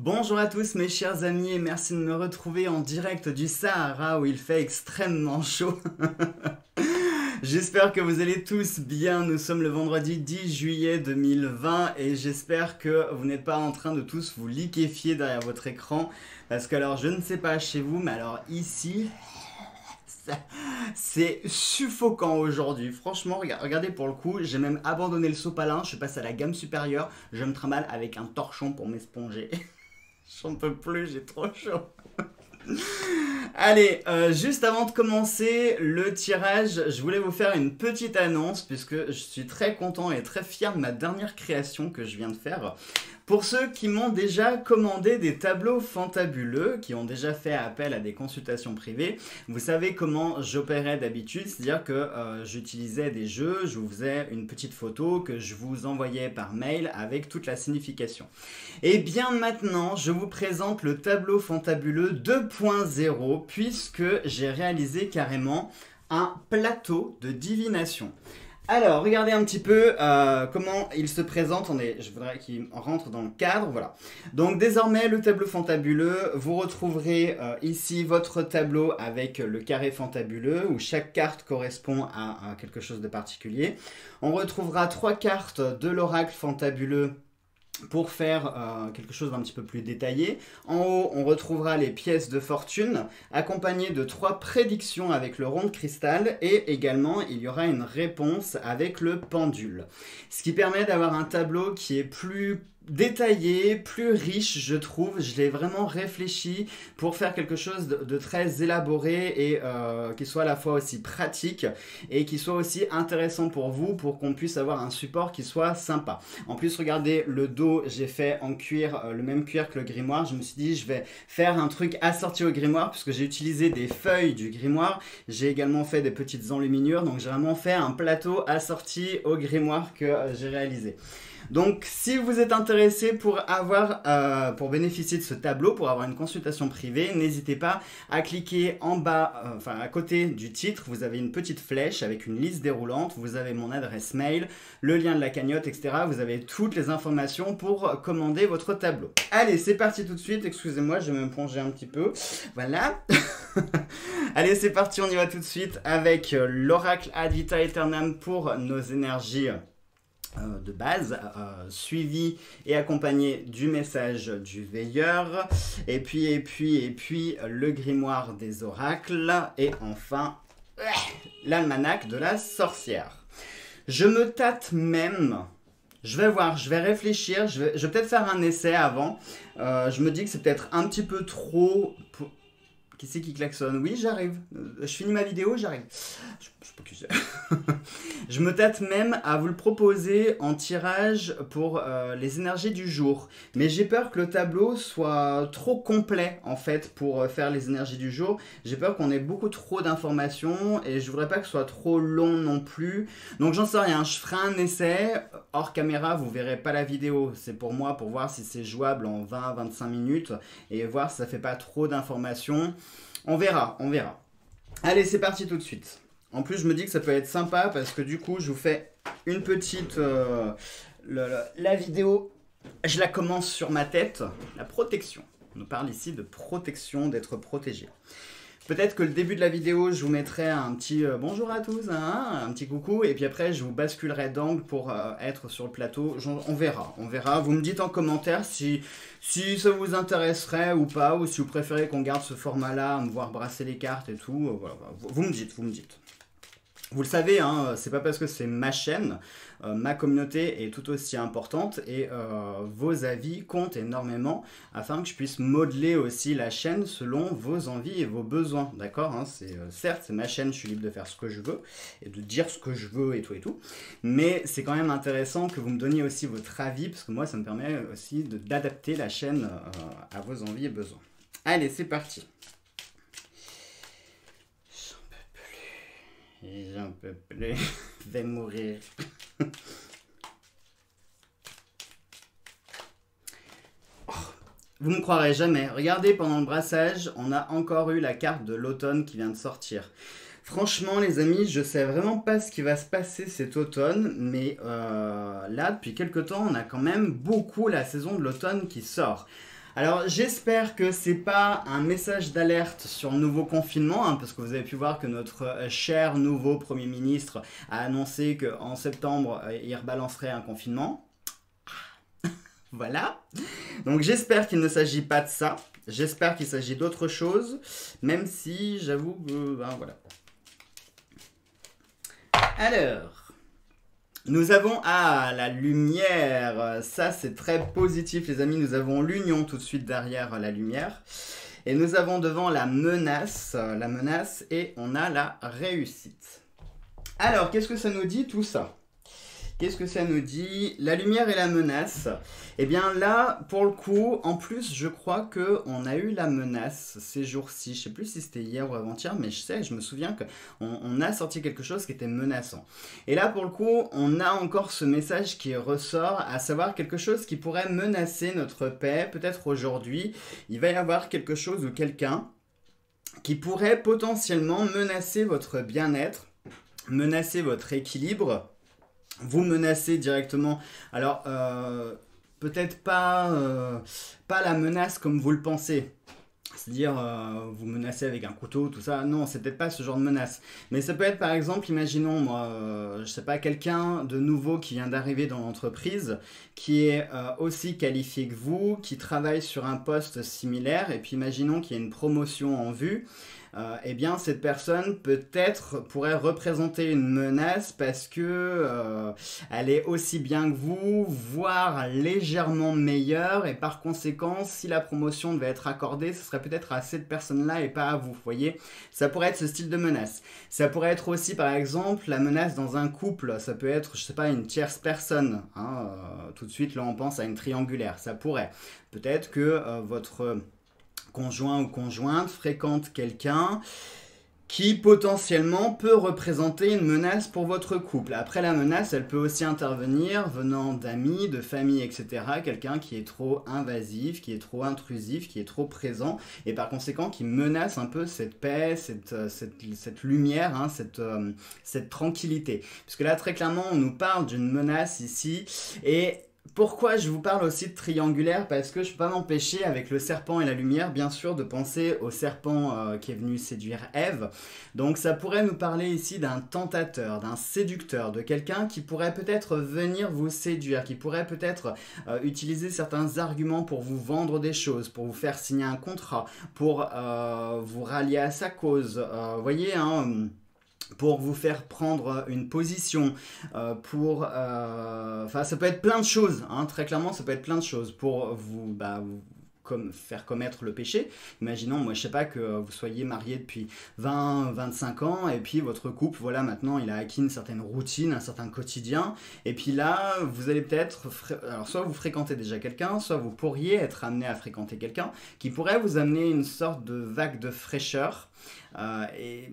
Bonjour à tous mes chers amis et merci de me retrouver en direct du Sahara où il fait extrêmement chaud. J'espère que vous allez tous bien. Nous sommes le vendredi 10 juillet 2020 et j'espère que vous n'êtes pas en train de tous vous liquéfier derrière votre écran. Parce que alors je ne sais pas chez vous, mais alors ici, c'est suffocant aujourd'hui. Franchement, regardez pour le coup, j'ai même abandonné le sopalin, je passé à la gamme supérieure. Je me trimballe avec un torchon pour m'esponger. J'en peux plus, j'ai trop chaud. Allez, euh, juste avant de commencer le tirage, je voulais vous faire une petite annonce puisque je suis très content et très fier de ma dernière création que je viens de faire. Pour ceux qui m'ont déjà commandé des tableaux fantabuleux, qui ont déjà fait appel à des consultations privées, vous savez comment j'opérais d'habitude, c'est-à-dire que euh, j'utilisais des jeux, je vous faisais une petite photo que je vous envoyais par mail avec toute la signification. Et eh bien maintenant, je vous présente le tableau fantabuleux 2.0 puisque j'ai réalisé carrément un plateau de divination. Alors, regardez un petit peu euh, comment il se présente. On est, je voudrais qu'il rentre dans le cadre. Voilà. Donc, désormais, le tableau fantabuleux, vous retrouverez euh, ici votre tableau avec le carré fantabuleux où chaque carte correspond à quelque chose de particulier. On retrouvera trois cartes de l'oracle fantabuleux pour faire euh, quelque chose d'un petit peu plus détaillé. En haut, on retrouvera les pièces de fortune, accompagnées de trois prédictions avec le rond de cristal, et également, il y aura une réponse avec le pendule. Ce qui permet d'avoir un tableau qui est plus détaillé, plus riche, je trouve. Je l'ai vraiment réfléchi pour faire quelque chose de, très élaboré et euh, qui soit à la fois aussi pratique et qui soit aussi intéressant pour vous pour qu'on puisse avoir un support qui soit sympa. En plus, regardez le dos, j'ai fait en cuir, euh, le même cuir que le grimoire. Je me suis dit, je vais faire un truc assorti au grimoire puisque j'ai utilisé des feuilles du grimoire. J'ai également fait des petites enluminures, donc j'ai vraiment fait un plateau assorti au grimoire que euh, j'ai réalisé. Donc, si vous êtes intéressé pour avoir, euh, pour bénéficier de ce tableau, pour avoir une consultation privée, n'hésitez pas à cliquer en bas, euh, enfin à côté du titre, vous avez une petite flèche avec une liste déroulante, vous avez mon adresse mail, le lien de la cagnotte, etc. Vous avez toutes les informations pour commander votre tableau. Allez, c'est parti tout de suite. Excusez-moi, je vais me plonger un petit peu. Voilà. Allez, c'est parti, on y va tout de suite avec l'oracle Advita Aeternam pour nos énergies euh, de base, euh, suivi et accompagné du message du veilleur, et puis, et puis, et puis, le grimoire des oracles, et enfin, l'almanach de la sorcière. Je me tâte même, je vais voir, je vais réfléchir, je vais, peut-être faire un essai avant, euh, je me dis que c'est peut-être un petit peu trop... Qui c'est qui klaxonne? Oui, j'arrive. Je finis ma vidéo, j'arrive. Je sais pas qui c'est. Je me tâte même à vous le proposer en tirage pour euh, les énergies du jour. Mais j'ai peur que le tableau soit trop complet en fait pour euh, faire les énergies du jour. J'ai peur qu'on ait beaucoup trop d'informations et je voudrais pas que ce soit trop long non plus. Donc j'en sais rien, je ferai un essai. Hors caméra, vous verrez pas la vidéo. C'est pour moi pour voir si c'est jouable en 20-25 minutes et voir si ça fait pas trop d'informations. On verra, on verra. Allez, c'est parti tout de suite. En plus, je me dis que ça peut être sympa parce que du coup, je vous fais une petite. Euh, la vidéo, je la commence sur ma tête. La protection. On nous parle ici de protection, d'être protégé. Peut-être que le début de la vidéo, je vous mettrai un petit euh, bonjour à tous, hein, un petit coucou, et puis après, je vous basculerai d'angle pour euh, être sur le plateau. On verra, on verra. Vous me dites en commentaire si, si ça vous intéresserait ou pas, ou si vous préférez qu'on garde ce format-là, me voir brasser les cartes et tout. vous me dites, vous me dites. Vous le savez, hein, c'est pas parce que c'est ma chaîne, euh, ma communauté est tout aussi importante et euh, vos avis comptent énormément afin que je puisse modeler aussi la chaîne selon vos envies et vos besoins. D'accord hein, euh, certes c'est ma chaîne, je suis libre de faire ce que je veux et de dire ce que je veux et tout et tout, mais c'est quand même intéressant que vous me donniez aussi votre avis parce que moi ça me permet aussi d'adapter la chaîne à vos envies et besoins. Allez, c'est parti. J'en peux plus. Je vais mourir. Oh, vous ne croirez jamais. Regardez, pendant le brassage, on a encore eu la carte de l'automne qui vient de sortir. Franchement, les amis, je sais vraiment pas ce qui va se passer cet automne, mais euh, là, depuis quelques temps, on a quand même beaucoup la saison de l'automne qui sort. Alors j'espère que c'est pas un message d'alerte sur nouveau confinement, hein, parce que vous avez pu voir que notre euh, cher nouveau Premier ministre a annoncé qu'en septembre, euh, il rebalancerait un confinement. voilà. Donc j'espère qu'il ne s'agit pas de ça. J'espère qu'il s'agit d'autre chose, même si j'avoue que... Ben, voilà. Alors... Nous avons, ah, la lumière. Ça, c'est très positif, les amis. Nous avons l'union tout de suite derrière la lumière. Et nous avons devant la menace, la menace, et on a la réussite. Alors, qu'est-ce que ça nous dit tout ça? Qu'est-ce que ça nous dit? La lumière et la menace. Eh bien là, pour le coup, en plus, je crois que on a eu la menace ces jours-ci. Je sais plus si c'était hier ou avant-hier, mais je sais, je me souviens que on, a sorti quelque chose qui était menaçant. Et là, pour le coup, on a encore ce message qui ressort, à savoir quelque chose qui pourrait menacer notre paix. Peut-être aujourd'hui, il va y avoir quelque chose ou quelqu'un qui pourrait potentiellement menacer votre bien-être, menacer votre équilibre vous menacez directement. Alors, euh, peut-être pas, euh, pas la menace comme vous le pensez. C'est-à-dire, euh, vous menacez avec un couteau, tout ça. Non, c'est peut-être pas ce genre de menace. Mais ça peut être, par exemple, imaginons, moi, je sais pas, quelqu'un de nouveau qui vient d'arriver dans l'entreprise, qui est aussi qualifié que vous, qui travaille sur un poste similaire, et puis imaginons qu'il y a une promotion en vue. Euh, eh bien cette personne peut-être pourrait représenter une menace parce que euh, elle est aussi bien que vous, voire légèrement meilleure et par conséquent si la promotion devait être accordée, ce serait peut-être à cette personne-là et pas à vous. Vous voyez, ça pourrait être ce style de menace. Ça pourrait être aussi par exemple la menace dans un couple. Ça peut être, je sais pas, une tierce personne. Hein, euh, tout de suite là on pense à une triangulaire. Ça pourrait. Peut-être que votre conjoint ou conjointe fréquente quelqu'un qui potentiellement peut représenter une menace pour votre couple. Après la menace, elle peut aussi intervenir venant d'amis, de famille, etc. Quelqu'un qui est trop invasif, qui est trop intrusif, qui est trop présent, et par conséquent qui menace un peu cette paix, cette, euh, cette, lumière, hein, cette, euh, cette tranquillité. Puisque là, très clairement, on nous parle d'une menace ici, et pourquoi je vous parle aussi de triangulaire? Parce que je peux pas m'empêcher, avec le serpent et la lumière, bien sûr, de penser au serpent euh, qui est venu séduire Ève. Donc ça pourrait nous parler ici d'un tentateur, d'un séducteur, de quelqu'un qui pourrait peut-être venir vous séduire, qui pourrait peut-être euh, utiliser certains arguments pour vous vendre des choses, pour vous faire signer un contrat, pour euh, vous rallier à sa cause. Vous voyez, hein pour vous faire prendre une position, euh, pour... Euh, enfin, ça peut être plein de choses, hein, très clairement, ça peut être plein de choses pour vous, bah, faire commettre le péché. Imaginons, moi, je sais pas, que vous soyez marié depuis 20, 25 ans, et puis votre couple, voilà, maintenant, il a acquis une certaine routine, un certain quotidien, et puis là, vous allez peut-être... Alors, soit vous fréquentez déjà quelqu'un, soit vous pourriez être amené à fréquenter quelqu'un qui pourrait vous amener une sorte de vague de fraîcheur. Euh, et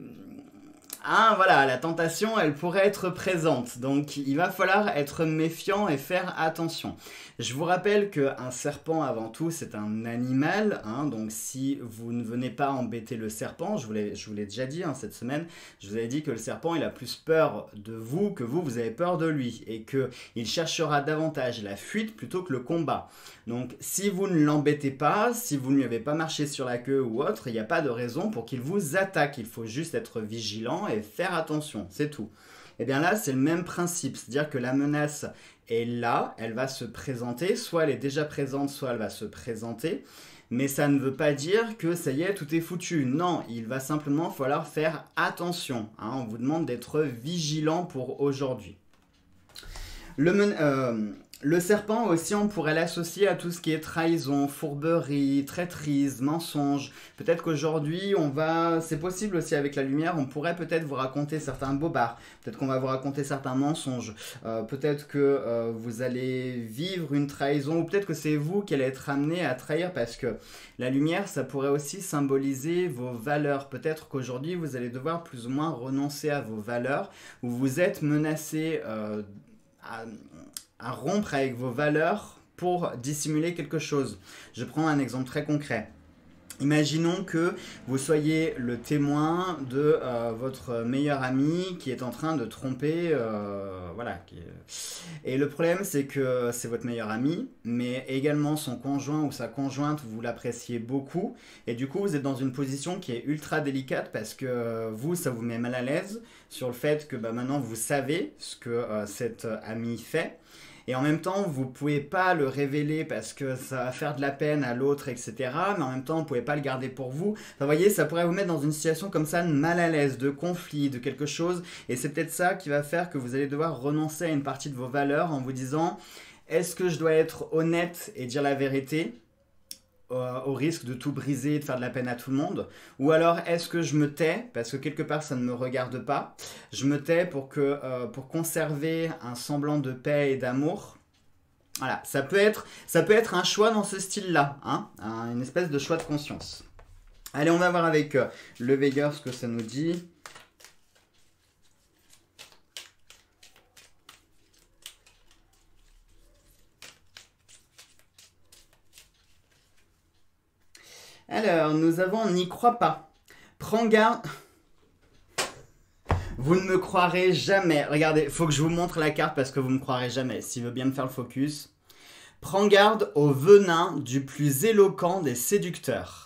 ah voilà, la tentation, elle pourrait être présente. Donc il va falloir être méfiant et faire attention. Je vous rappelle qu'un serpent, avant tout, c'est un animal. Hein. donc si vous ne venez pas embêter le serpent, je vous l'ai déjà dit hein, cette semaine, je vous avais dit que le serpent, il a plus peur de vous que vous, vous avez peur de lui. Et qu'il cherchera davantage la fuite plutôt que le combat. Donc si vous ne l'embêtez pas, si vous ne lui avez pas marché sur la queue ou autre, il n'y a pas de raison pour qu'il vous attaque. Il faut juste être vigilant faire attention, c'est tout. Et eh bien là, c'est le même principe, c'est-à-dire que la menace est là, elle va se présenter, soit elle est déjà présente, soit elle va se présenter. Mais ça ne veut pas dire que ça y est, tout est foutu. Non, il va simplement falloir faire attention. Hein. On vous demande d'être vigilant pour aujourd'hui. Le, euh, le serpent aussi, on pourrait l'associer à tout ce qui est trahison, fourberie, traîtrise, mensonge. Peut-être qu'aujourd'hui, on va, c'est possible aussi avec la lumière, on pourrait peut-être vous raconter certains bobards. Peut-être qu'on va vous raconter certains mensonges. Euh, peut-être que euh, vous allez vivre une trahison, ou peut-être que c'est vous qui allez être amené à trahir parce que la lumière, ça pourrait aussi symboliser vos valeurs. Peut-être qu'aujourd'hui, vous allez devoir plus ou moins renoncer à vos valeurs, ou vous êtes menacé euh, à à rompre avec vos valeurs pour dissimuler quelque chose. Je prends un exemple très concret. Imaginons que vous soyez le témoin de euh, votre meilleur ami qui est en train de tromper, euh, voilà. Et le problème, c'est que c'est votre meilleur ami, mais également son conjoint ou sa conjointe, vous l'appréciez beaucoup, et du coup, vous êtes dans une position qui est ultra délicate parce que vous, ça vous met mal à l'aise sur le fait que bah, maintenant vous savez ce que euh, cet ami fait et en même temps vous pouvez pas le révéler parce que ça va faire de la peine à l'autre, etc. Mais en même temps vous pouvez pas le garder pour vous. Vous voyez, ça pourrait vous mettre dans une situation comme ça de mal à l'aise, de conflit, de quelque chose. Et c'est peut-être ça qui va faire que vous allez devoir renoncer à une partie de vos valeurs en vous disant est-ce que je dois être honnête et dire la vérité? Au risque de tout briser de faire de la peine à tout le monde Ou alors est-ce que je me tais parce que quelque part ça ne me regarde pas Je me tais pour, que, euh, pour conserver un semblant de paix et d'amour Voilà, ça peut, être, ça peut être un choix dans ce style-là, hein une espèce de choix de conscience. Allez, on va voir avec euh, le veilleur ce que ça nous dit. Alors, nous avons N'y crois pas. Prends garde. Vous ne me croirez jamais. Regardez, faut que je vous montre la carte parce que vous ne me croirez jamais. S'il veut bien me faire le focus. Prends garde au venin du plus éloquent des séducteurs.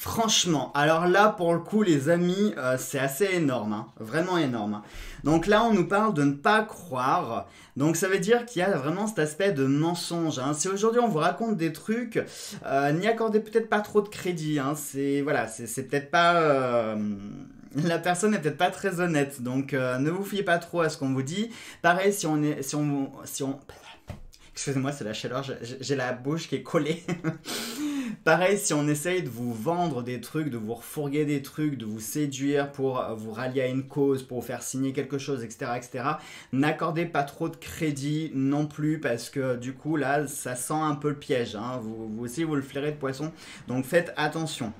Franchement, alors là, pour le coup, les amis, euh, c'est assez énorme, hein. vraiment énorme. Hein. Donc là, on nous parle de ne pas croire. Donc ça veut dire qu'il y a vraiment cet aspect de mensonge. Hein. Si aujourd'hui on vous raconte des trucs, euh, n'y accordez peut-être pas trop de crédit. C'est voilà, peut-être pas euh, la personne n'est peut-être pas très honnête. Donc ne vous fiez pas trop à ce qu'on vous dit. Pareil, si on si on, si on Excusez-moi, c'est la chaleur, j'ai la bouche qui est collée. Pareil, si on essaye de vous vendre des trucs, de vous refourguer des trucs, de vous séduire pour vous rallier à une cause, pour vous faire signer quelque chose, etc., etc., n'accordez pas trop de crédit non plus parce que du coup, là, ça sent un peu le piège. Hein. Vous, vous aussi, vous le flairez de poisson. Donc faites attention.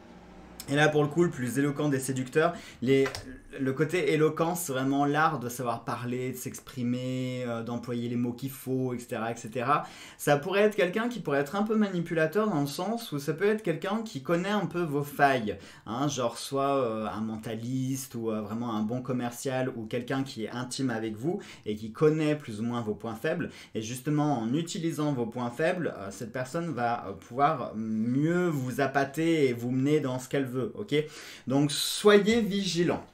Et là, pour le coup, le plus éloquent des séducteurs, les, le côté éloquence, c'est vraiment l'art de savoir parler, de s'exprimer, euh, d'employer les mots qu'il faut, etc., etc. Ça pourrait être quelqu'un qui pourrait être un peu manipulateur dans le sens où ça peut être quelqu'un qui connaît un peu vos failles, hein, genre soit euh, un mentaliste ou euh, vraiment un bon commercial ou quelqu'un qui est intime avec vous et qui connaît plus ou moins vos points faibles. Et justement, en utilisant vos points faibles, cette personne va pouvoir mieux vous appâter et vous mener dans ce qu'elle veut, ok? Donc soyez vigilants.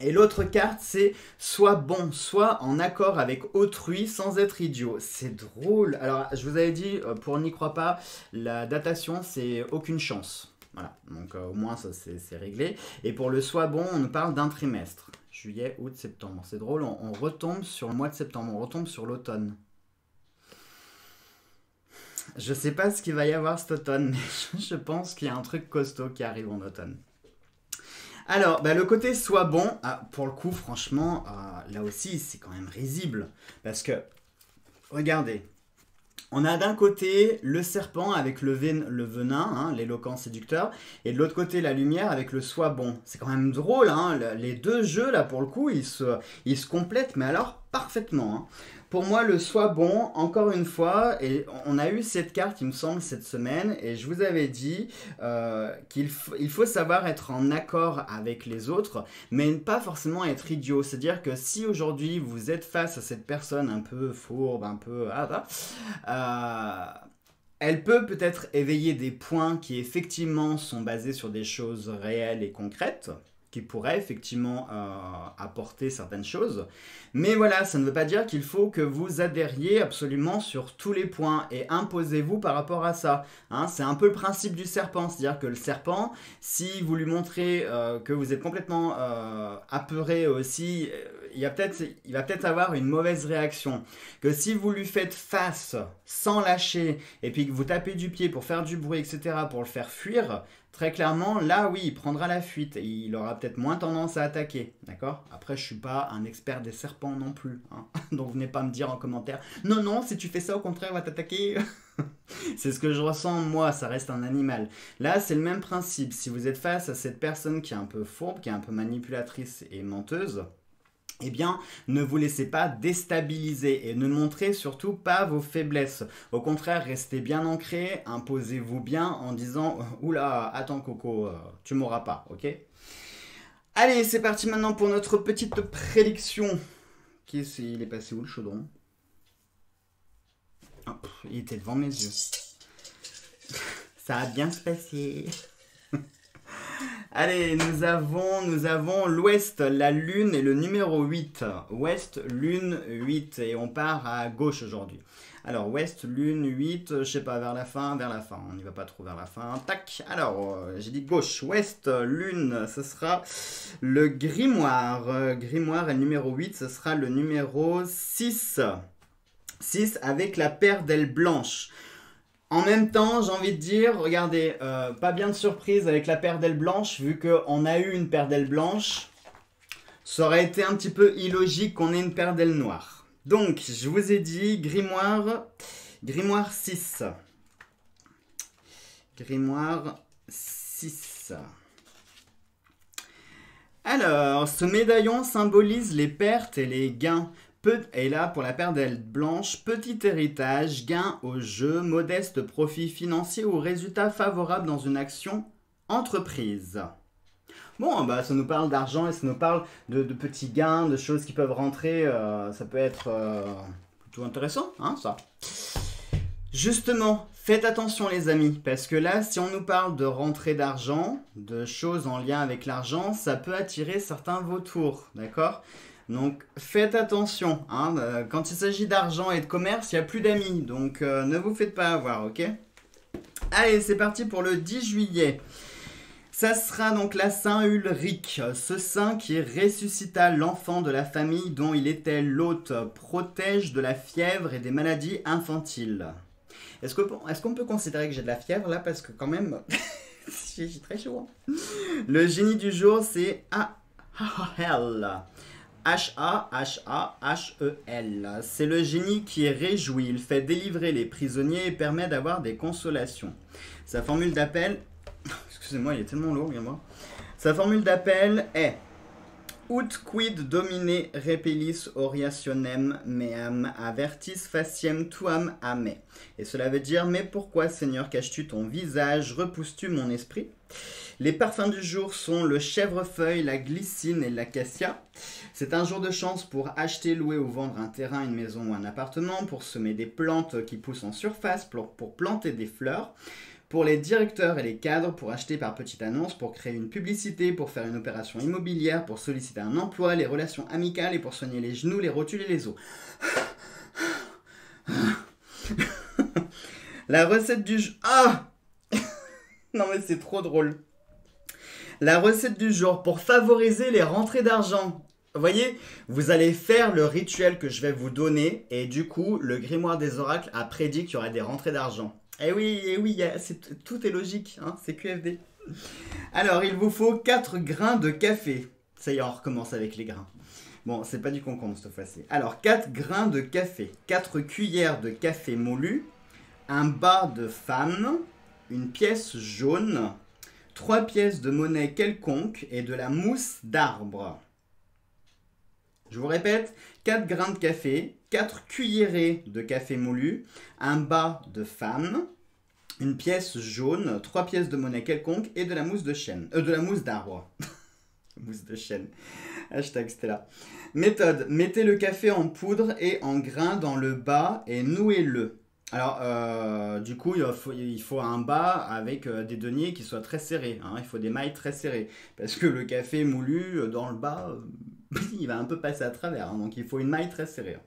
Et l'autre carte, c'est soit bon, soit en accord avec autrui sans être idiot. C'est drôle. Alors, je vous avais dit, euh, pour n'y croire pas, la datation, c'est aucune chance. Voilà, donc euh, au moins ça c'est réglé. Et pour le soit bon, on nous parle d'un trimestre. Juillet, août, septembre. C'est drôle, on, retombe sur le mois de septembre, on retombe sur l'automne. Je sais pas ce qu'il va y avoir cet automne, mais je pense qu'il y a un truc costaud qui arrive en automne. Alors, bah, le côté soit bon, ah, pour le coup, franchement, euh, là aussi, c'est quand même risible. Parce que, regardez, on a d'un côté le serpent avec le, venin, hein, l'éloquent séducteur, et de l'autre côté la lumière avec le soit bon. C'est quand même drôle, hein, les deux jeux, là, pour le coup, ils se complètent, mais alors parfaitement. Hein. Pour moi, le soit bon, encore une fois, et on a eu cette carte, il me semble, cette semaine, et je vous avais dit euh, qu'il faut savoir être en accord avec les autres, mais pas forcément être idiot. C'est-à-dire que si aujourd'hui vous êtes face à cette personne un peu fourbe, un peu... Ah, euh, elle peut peut-être éveiller des points qui effectivement sont basés sur des choses réelles et concrètes, qui pourrait effectivement euh, apporter certaines choses. Mais voilà, ça ne veut pas dire qu'il faut que vous adhériez absolument sur tous les points et imposez-vous par rapport à ça. Hein. c'est un peu le principe du serpent, c'est-à-dire que le serpent, si vous lui montrez euh, que vous êtes complètement euh, apeuré aussi, il, va peut-être avoir une mauvaise réaction. Que si vous lui faites face sans lâcher et puis que vous tapez du pied pour faire du bruit, etc., pour le faire fuir, très clairement, là, oui, il prendra la fuite et il aura peut-être moins tendance à attaquer. D'accord? Après, je suis pas un expert des serpents non plus. Hein. Donc, venez pas me dire en commentaire non, non, si tu fais ça, au contraire, il va t'attaquer. c'est ce que je ressens, moi, ça reste un animal. Là, c'est le même principe. Si vous êtes face à cette personne qui est un peu fourbe, qui est un peu manipulatrice et menteuse, eh bien, ne vous laissez pas déstabiliser et ne montrez surtout pas vos faiblesses. Au contraire, restez bien ancré, imposez-vous bien en disant Oula, attends Coco, euh, tu m'auras pas, ok? Allez, c'est parti maintenant pour notre petite prédiction. Qui est, il est passé où le chaudron? Ah, Il était devant mes yeux. Ça a bien se passer. Allez, nous avons, l'ouest, la lune et le numéro 8. Ouest, lune, 8. Et on part à gauche aujourd'hui. Alors, ouest, lune, 8, je sais pas, vers la fin, vers la fin. On n'y va pas trop vers la fin. Tac. Alors, euh, j'ai dit gauche, ouest, lune, ce sera le grimoire. grimoire et numéro 8, ce sera le numéro 6. 6 avec la paire d'ailes blanches. En même temps, j'ai envie de dire, regardez, euh, pas bien de surprise avec la paire d'ailes blanches, vu qu'on a eu une paire d'ailes blanches. Ça aurait été un petit peu illogique qu'on ait une paire d'ailes noires. Donc, je vous ai dit, grimoire, grimoire 6. Grimoire 6. Alors, ce médaillon symbolise les pertes et les gains et là, pour la paire d'ailes blanches, petit héritage, gain au jeu, modeste profit financier ou résultat favorable dans une action entreprise. Bon, bah, ça nous parle d'argent et ça nous parle de, petits gains, de choses qui peuvent rentrer. Euh, ça peut être euh, plutôt intéressant, hein, ça. Justement, faites attention les amis, parce que là, si on nous parle de rentrée d'argent, de choses en lien avec l'argent, ça peut attirer certains vautours, d'accord? Donc faites attention, hein, euh, quand il s'agit d'argent et de commerce, il n'y a plus d'amis, donc euh, ne vous faites pas avoir, ok? Allez, c'est parti pour le 10 juillet. Ça sera donc la Saint Ulrich, ce saint qui ressuscita l'enfant de la famille dont il était l'hôte, protège de la fièvre et des maladies infantiles. Est-ce qu'on peut considérer que j'ai de la fièvre là? Parce que quand même, j'ai très chaud. Hein. Le génie du jour, c'est Ahel. H-A-H-A-H-E-L. C'est le génie qui est réjoui. Il fait délivrer les prisonniers et permet d'avoir des consolations. Sa formule d'appel. Excusez-moi, il est tellement lourd, viens moi. Sa formule d'appel est Ut quid domine repellis oriationem meam avertis faciem tuam ame. Et cela veut dire Mais pourquoi, Seigneur, caches-tu ton visage? Repousses-tu mon esprit? Les parfums du jour sont le chèvrefeuille, la glycine et l'acacia. C'est un jour de chance pour acheter, louer ou vendre un terrain, une maison ou un appartement, pour semer des plantes qui poussent en surface, pour, planter des fleurs. Pour les directeurs et les cadres, pour acheter par petite annonce, pour créer une publicité, pour faire une opération immobilière, pour solliciter un emploi, les relations amicales et pour soigner les genoux, les rotules et les os. La recette du... Ah Non mais c'est trop drôle. La recette du jour pour favoriser les rentrées d'argent. Voyez, vous allez faire le rituel que je vais vous donner et du coup, le grimoire des oracles a prédit qu'il y aurait des rentrées d'argent. Eh oui, eh oui, tout est logique, hein, c'est QFD. Alors, il vous faut 4 grains de café. Ça y est, on recommence avec les grains. Bon, c'est pas du concombre cette fois-ci. Alors, 4 grains de café, 4 cuillères de café moulu, un bas de femme, une pièce jaune, trois pièces de monnaie quelconque et de la mousse d'arbre. Je vous répète, 4 grains de café, 4 cuillerées de café moulu, un bas de femme, une pièce jaune, 3 pièces de monnaie quelconque et de la mousse de chêne. Euh, de la mousse d'arbre. mousse de chêne. Hashtag Stella. Méthode. Mettez le café en poudre et en grains dans le bas et nouez-le. Alors, euh, du coup, il faut, un bas avec euh, des deniers qui soient très serrés. Hein. Il faut des mailles très serrées. Parce que le café moulu, euh, dans le bas, il va un peu passer à travers. Hein. donc, il faut une maille très serrée.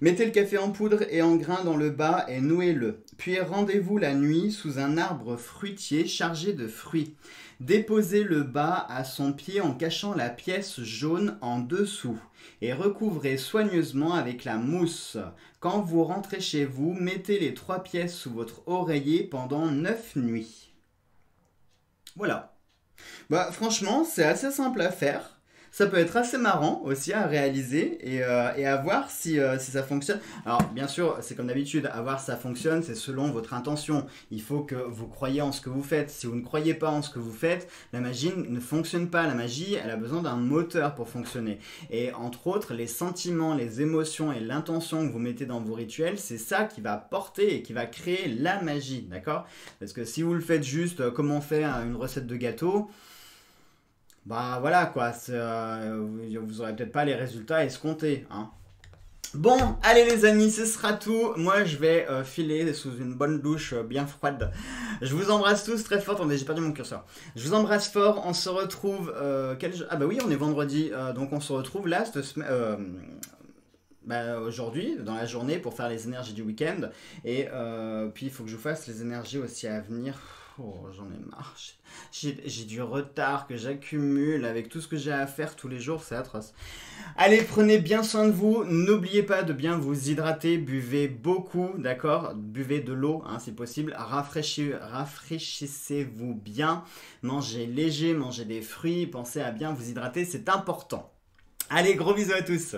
Mettez le café en poudre et en grains dans le bas et nouez-le. Puis rendez-vous la nuit sous un arbre fruitier chargé de fruits. Déposez le bas à son pied en cachant la pièce jaune en dessous et recouvrez soigneusement avec la mousse. Quand vous rentrez chez vous, mettez les trois pièces sous votre oreiller pendant neuf nuits. Voilà. Bah franchement, c'est assez simple à faire. Ça peut être assez marrant aussi à réaliser et, euh, et à voir si, euh, si, ça fonctionne. Alors bien sûr, c'est comme d'habitude, à voir si ça fonctionne, c'est selon votre intention. Il faut que vous croyez en ce que vous faites. Si vous ne croyez pas en ce que vous faites, la magie ne fonctionne pas. La magie, elle a besoin d'un moteur pour fonctionner. Et entre autres, les sentiments, les émotions et l'intention que vous mettez dans vos rituels, c'est ça qui va porter et qui va créer la magie, d'accord? Parce que si vous le faites juste euh, comme on fait une recette de gâteau, bah voilà quoi, euh, vous aurez peut-être pas les résultats escomptés. Hein. Bon, allez les amis, ce sera tout. Moi, je vais euh, filer sous une bonne douche euh, bien froide. Je vous embrasse tous très fort. Attendez, j'ai perdu mon curseur. Je vous embrasse fort. On se retrouve. quel... Ah bah oui, on est vendredi. donc on se retrouve là cette. Bah, aujourd'hui, dans la journée, pour faire les énergies du week-end. Et puis, il faut que je vous fasse les énergies aussi à venir. Oh, j'en ai marre. J'ai du retard que j'accumule avec tout ce que j'ai à faire tous les jours, c'est atroce. Allez, prenez bien soin de vous. N'oubliez pas de bien vous hydrater. Buvez beaucoup, d'accord? Buvez de l'eau, hein, si possible. Rafraîchissez-vous bien. Mangez léger, mangez des fruits. Pensez à bien vous hydrater, c'est important. Allez, gros bisous à tous